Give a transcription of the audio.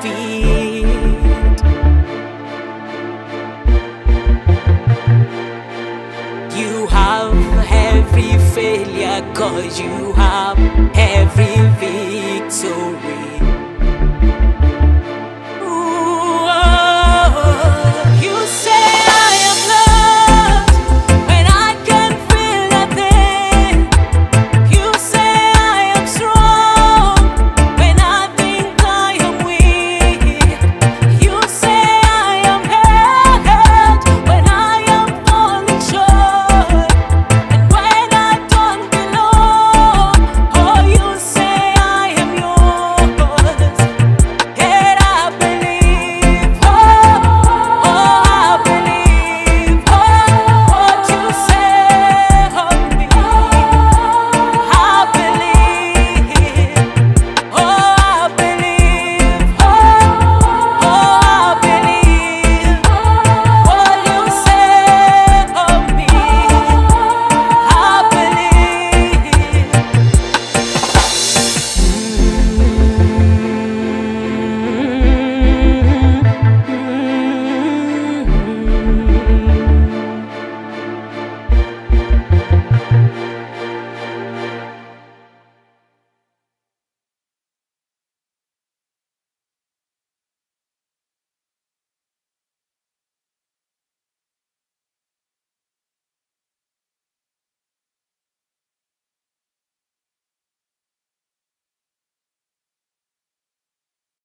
feet. You have every failure, cause you have every victory.